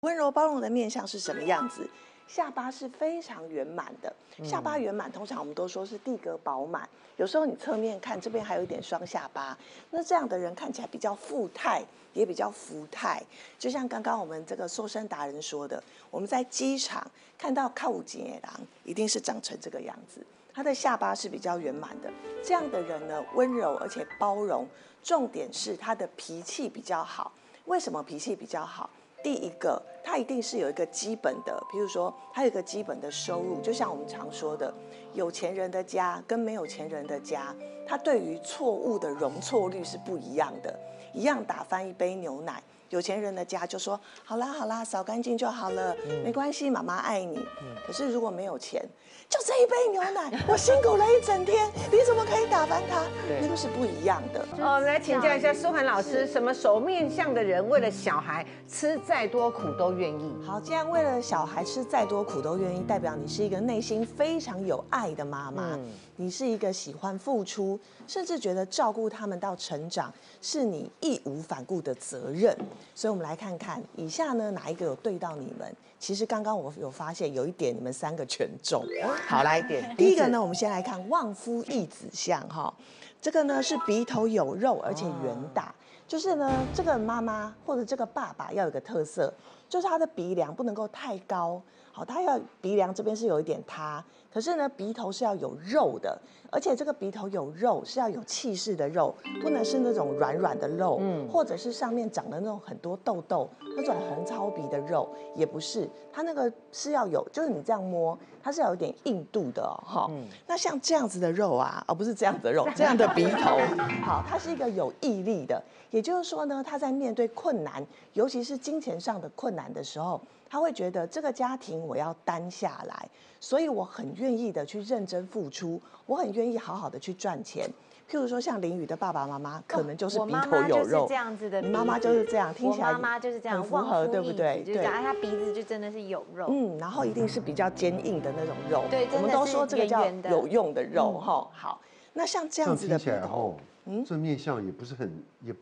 温柔包容的面相是什么样子？下巴是非常圆满的，下巴圆满，通常我们都说是地格饱满。有时候你侧面看，这边还有一点双下巴，那这样的人看起来比较富态，也比较福态。就像刚刚我们这个瘦身达人说的，我们在机场看到靠五金野狼，一定是长成这个样子，他的下巴是比较圆满的。这样的人呢，温柔而且包容，重点是他的脾气比较好。为什么脾气比较好？第一个，它一定是有一个基本的，比如说，它有一个基本的收入，就像我们常说的，有钱人的家跟没有钱人的家，他对于错误的容错率是不一样的。一样打翻一杯牛奶，有钱人的家就说好啦好啦，扫干净就好了，没关系，妈妈爱你。可是如果没有钱，就这一杯牛奶，我辛苦了一整天，你怎么可以打翻它？那个是不一样的。哦，来请教一下舒涵老师，什么熟面相的人为了小孩吃再多苦都愿意？好，既然为了小孩吃再多苦都愿意，代表你是一个内心非常有爱的妈妈，你是一个喜欢付出，甚至觉得照顾他们到成长是你义无反顾的责任。所以，我们来看看以下呢哪一个有对到你们？其实刚刚我有发现有一点，你们三个全中。好，来点第一个呢，我们先来看旺夫易子相哈，这个呢是鼻头有肉而且圆大，就是呢这个妈妈或者这个爸爸要有个特色，就是他的鼻梁不能够太高，好，他要鼻梁这边是有一点塌，可是呢鼻头是要有肉的。而且这个鼻头有肉是要有气势的肉，不能是那种软软的肉，嗯，或者是上面长的那种很多痘痘那种横糙鼻的肉，也不是，它那个是要有，就是你这样摸，它是要有点硬度的哈。那像这样子的肉啊，而不是这样子的肉，这样的鼻头，好，他是一个有毅力的，也就是说呢，他在面对困难，尤其是金钱上的困难的时候。他会觉得这个家庭我要担下来，所以我很愿意的去认真付出，我很愿意好好的去赚钱。譬如说像林宇的爸爸妈妈，可能就是鼻头有肉，这样子的。妈妈就是这样，听起来妈妈就是这样，符合对不对？对，他鼻子就真的是有肉。嗯，然后一定是比较坚硬的那种肉。对，我们都说这个叫有用的肉哈。好，那像这样子的鼻头，嗯，这面相也不是很也。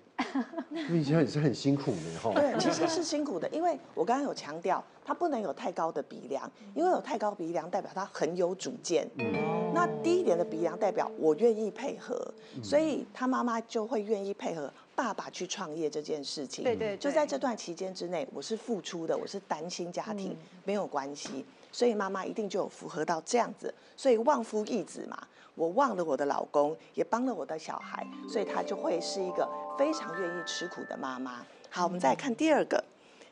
面相也是很辛苦的哈。对，其实是 辛苦的，因为我刚刚有强调，他不能有太高的鼻梁，因为有太高鼻梁代表他很有主见。嗯。那低一点的鼻梁代表我愿意配合，所以他妈妈就会愿意配合爸爸去创业这件事情。对对。就在这段期间之内，我是付出的，我是担心家庭，没有关系，所以妈妈一定就有符合到这样子，所以旺夫益子嘛。我忘了我的老公，也帮了我的小孩，所以她就会是一个非常愿意吃苦的妈妈。好，我们再来看第二个，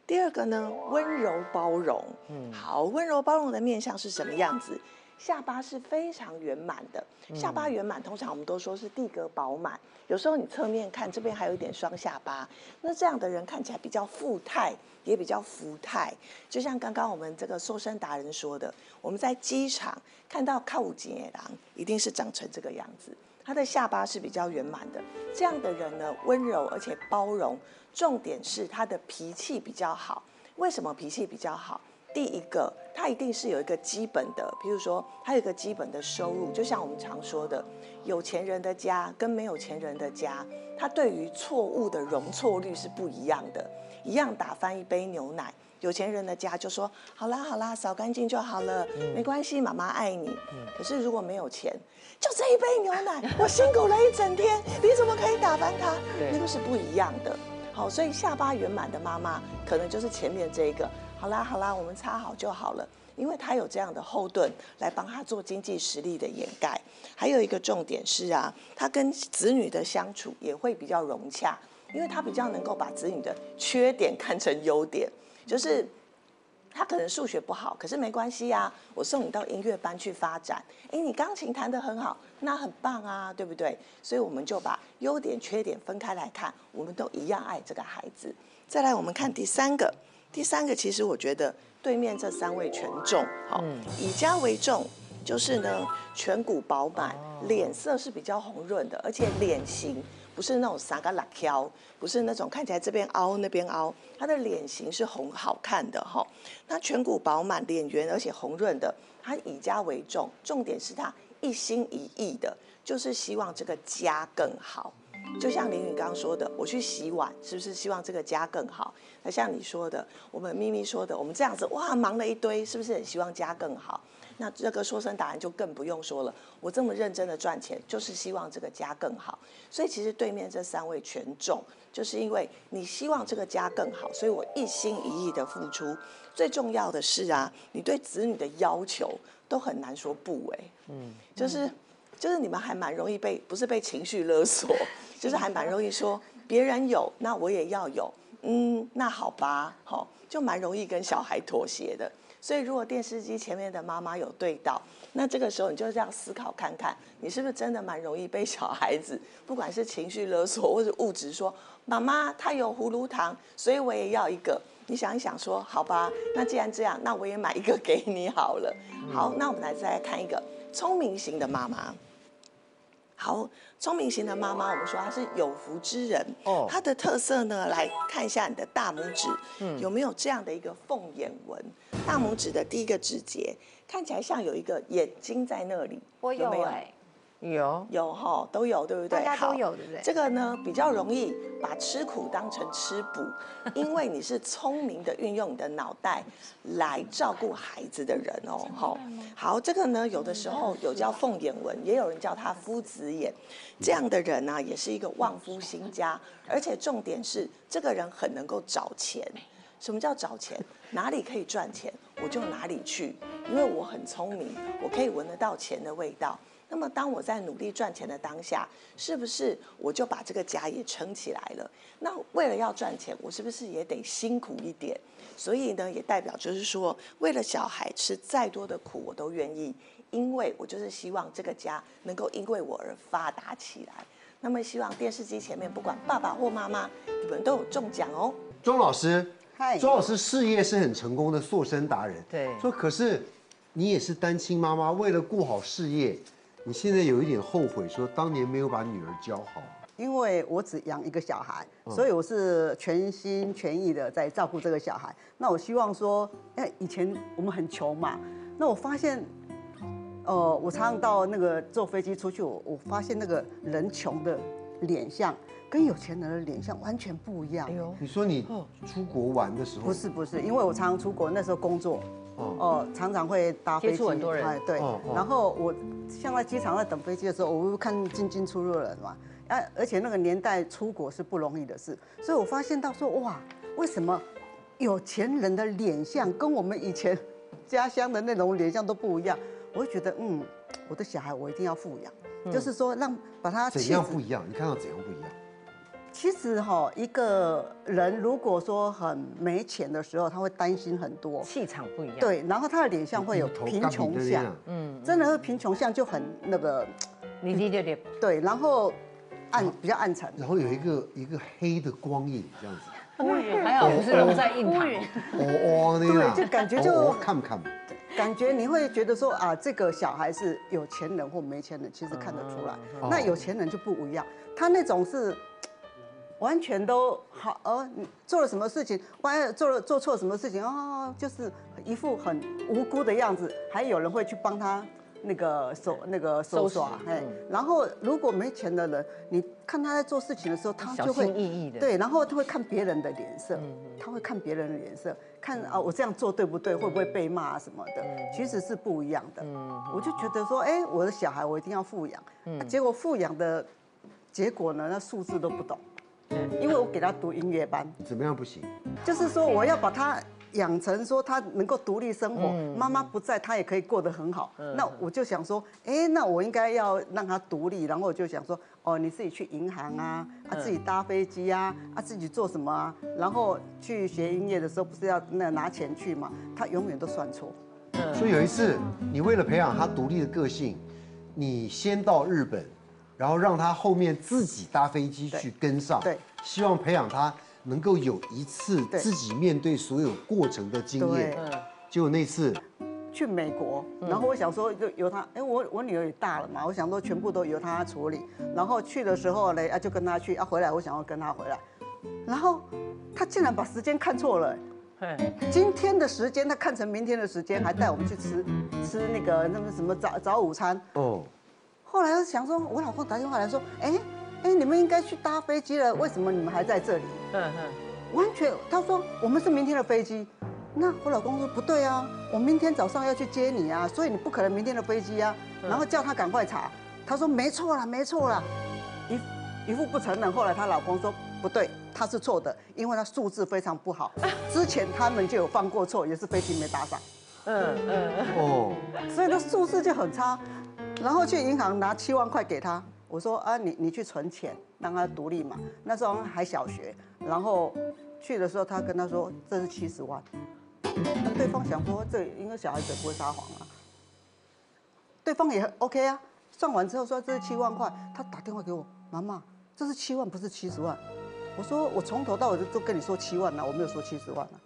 第二个呢，温柔包容。嗯，好，温柔包容的面相是什么样子？下巴是非常圆满的，下巴圆满，通常我们都说是地格饱满。有时候你侧面看，这边还有一点双下巴，那这样的人看起来比较富态，也比较福态。就像刚刚我们这个瘦身达人说的，我们在机场看到靠五金野狼，一定是长成这个样子，他的下巴是比较圆满的。这样的人呢，温柔而且包容，重点是他的脾气比较好。为什么脾气比较好？第一个，他一定是有一个基本的，比如说他有一个基本的收入，就像我们常说的，有钱人的家跟没有钱人的家，他对于错误的容错率是不一样的。一样打翻一杯牛奶，有钱人的家就说好啦好啦，扫干净就好了，没关系，妈妈爱你。可是如果没有钱，就这一杯牛奶，我辛苦了一整天，你怎么可以打翻它？那个是不一样的。好，所以下巴圆满的妈妈，可能就是前面这一个。好啦好啦，我们擦好就好了，因为他有这样的后盾来帮他做经济实力的掩盖。还有一个重点是啊，他跟子女的相处也会比较融洽，因为他比较能够把子女的缺点看成优点，就是。他可能数学不好，可是没关系呀，我送你到音乐班去发展。哎，你钢琴弹得很好，那很棒啊，对不对？所以我们就把优点、缺点分开来看，我们都一样爱这个孩子。再来，我们看第三个，第三个其实我觉得对面这三位全重，好，以家为重，就是呢颧骨饱满，脸色是比较红润的，而且脸型。不是那种三个拉挑，不是那种看起来这边凹那边凹，他的脸型是红好看的哈。那颧骨饱满，脸圆而且红润的，他以家为重，重点是他一心一意的，就是希望这个家更好。就像林宇刚刚说的，我去洗碗，是不是希望这个家更好？那像你说的，我们咪咪说的，我们这样子哇，忙了一堆，是不是很希望家更好？那这个说声答案就更不用说了。我这么认真的赚钱，就是希望这个家更好。所以其实对面这三位全中，就是因为你希望这个家更好，所以我一心一意的付出。最重要的是啊，你对子女的要求都很难说不哎，嗯，就是就是你们还蛮容易被不是被情绪勒索，就是还蛮容易说别人有，那我也要有，嗯，那好吧，好，就蛮容易跟小孩妥协的。所以，如果电视机前面的妈妈有对到，那这个时候你就这样思考看看，你是不是真的蛮容易被小孩子，不管是情绪勒索或者物质说，妈妈她有葫芦糖，所以我也要一个。你想一想说，好吧，那既然这样，那我也买一个给你好了。好，那我们来再来看一个聪明型的妈妈。好，聪明型的妈妈，我们说她是有福之人。哦，她的特色呢，来看一下你的大拇指，嗯，有没有这样的一个凤眼纹？大拇指的第一个指节看起来像有一个眼睛在那里，我有没有？有有哈，都有对不对？大家都有对不对？这个呢比较容易把吃苦当成吃补，因为你是聪明的运用你的脑袋来照顾孩子的人哦。好，好，这个呢有的时候有叫凤眼纹，也有人叫他夫子眼。这样的人呢也是一个旺夫兴家，而且重点是这个人很能够找钱。什么叫找钱？哪里可以赚钱我就哪里去，因为我很聪明，我可以闻得到钱的味道。那么，当我在努力赚钱的当下，是不是我就把这个家也撑起来了？那为了要赚钱，我是不是也得辛苦一点？所以呢，也代表就是说，为了小孩吃再多的苦，我都愿意，因为我就是希望这个家能够因为我而发达起来。那么，希望电视机前面不管爸爸或妈妈，你们都有中奖哦。钟老师，嗨，钟老师事业是很成功的塑身达人。对，说可是你也是单亲妈妈，为了顾好事业。你现在有一点后悔，说当年没有把女儿教好，因为我只养一个小孩，所以我是全心全意的在照顾这个小孩。那我希望说，哎，以前我们很穷嘛，那我发现，呃，我常常到那个坐飞机出去，我我发现那个人穷的脸相跟有钱人的脸相完全不一样。哎呦，你说你出国玩的时候？不是不是，因为我常常出国，那时候工作。哦，常常会搭飞机，接触很多人，哎，对。然后我像在机场在等飞机的时候，我会看进进出入的人嘛。啊，而且那个年代出国是不容易的事，所以我发现到说，哇，为什么有钱人的脸相跟我们以前家乡的那种脸相都不一样？我会觉得，嗯，我的小孩我一定要富养，就是说让把他怎样不一样？你看到怎样不一样？其实哈，一个人如果说很没钱的时候，他会担心很多，气场不一样。对，然后他的脸相会有贫穷相，嗯，真的是贫穷相就很那个，你理解点。对，然后暗比较暗沉，然后有一个一个黑的光影这样子。乌云还好不是龙在印堂。哦哦，对，就感觉就看不看？感觉你会觉得说啊，这个小孩是有钱人或没钱人，其实看得出来。那有钱人就不一样，他那种是。完全都好，呃，做了什么事情？万一做了做错什么事情哦，就是一副很无辜的样子，还有人会去帮他那个搜那个搜刷，哎，然后如果没钱的人，你看他在做事情的时候，他就会小心翼翼的，对，然后他会看别人的脸色，他会看别人的脸色，看啊我这样做对不对，会不会被骂什么的，其实是不一样的。我就觉得说，哎，我的小孩我一定要富养，结果富养的结果呢，那数字都不懂。因为我给他读音乐班，怎么样不行？就是说我要把他养成说他能够独立生活，妈妈不在他也可以过得很好。那我就想说，哎，那我应该要让他独立。然后我就想说，哦，你自己去银行啊，啊自己搭飞机啊，啊自己做什么啊？然后去学音乐的时候不是要那拿钱去嘛？他永远都算错。所以有一次，你为了培养他独立的个性，你先到日本。然后让他后面自己搭飞机去跟上，对，希望培养他能够有一次自己面对所有过程的经验。嗯，结果那次去美国，然后我想说就由他，哎，我我女儿也大了嘛，我想说全部都由他处理。然后去的时候呢，啊就跟他去，啊回来我想要跟他回来，然后他竟然把时间看错了，今天的时间他看成明天的时间，还带我们去吃吃那个那个什么早早午餐。哦。后来想说，我老公打电话来说，哎，哎，你们应该去搭飞机了，为什么你们还在这里？嗯嗯，完全，他说我们是明天的飞机。那我老公说不对啊，我明天早上要去接你啊，所以你不可能明天的飞机啊。然后叫他赶快查，他说没错啦，没错啦，一一副不承认。后来她老公说不对，他是错的，因为他数字非常不好。之前他们就有犯过错，也是飞机没搭上。嗯嗯，哦，所以那数字就很差，然后去银行拿七万块给他，我说啊，你你去存钱，让他独立嘛。那时候还小学，然后去的时候，他跟他说这是七十万，那对方想说这应该小孩子不会撒谎啊，对方也 OK 啊。算完之后说这是七万块，他打电话给我，妈妈，这是七万不是七十万。我说我从头到尾都都跟你说七万了，我没有说七十万啊。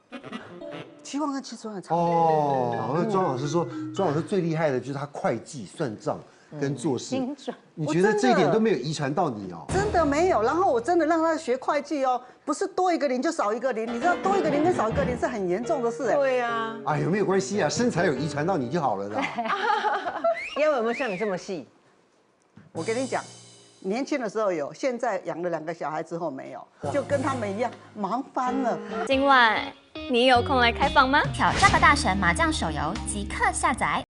七万跟七十万差。哦，那庄老师说，庄老师最厉害的就是他会计算账跟做事，精准。你觉得这一点都没有遗传到你哦？真的没有，然后我真的让他学会计哦，不是多一个零就少一个零，你知道多一个零跟少一个零是很严重的事哎。对呀，哎，有没有关系啊？身材有遗传到你就好了啦。腰有没有像你这么细？我跟你讲，年轻的时候有，现在养了两个小孩之后没有，就跟他们一样忙翻了。今晚你有空来开房吗？挑战吧大神麻将手游即刻下载。